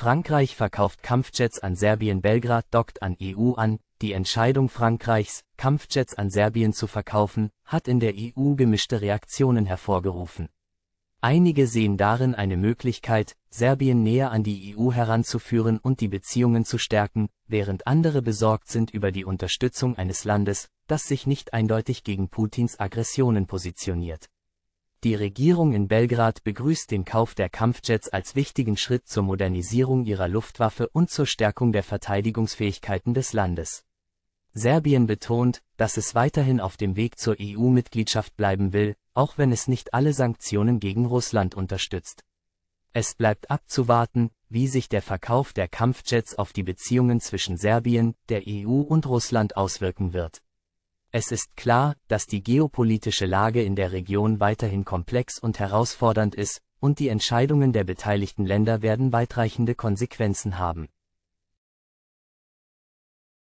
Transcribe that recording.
Frankreich verkauft Kampfjets an Serbien Belgrad dockt an EU an, die Entscheidung Frankreichs, Kampfjets an Serbien zu verkaufen, hat in der EU gemischte Reaktionen hervorgerufen. Einige sehen darin eine Möglichkeit, Serbien näher an die EU heranzuführen und die Beziehungen zu stärken, während andere besorgt sind über die Unterstützung eines Landes, das sich nicht eindeutig gegen Putins Aggressionen positioniert. Die Regierung in Belgrad begrüßt den Kauf der Kampfjets als wichtigen Schritt zur Modernisierung ihrer Luftwaffe und zur Stärkung der Verteidigungsfähigkeiten des Landes. Serbien betont, dass es weiterhin auf dem Weg zur EU-Mitgliedschaft bleiben will, auch wenn es nicht alle Sanktionen gegen Russland unterstützt. Es bleibt abzuwarten, wie sich der Verkauf der Kampfjets auf die Beziehungen zwischen Serbien, der EU und Russland auswirken wird. Es ist klar, dass die geopolitische Lage in der Region weiterhin komplex und herausfordernd ist, und die Entscheidungen der beteiligten Länder werden weitreichende Konsequenzen haben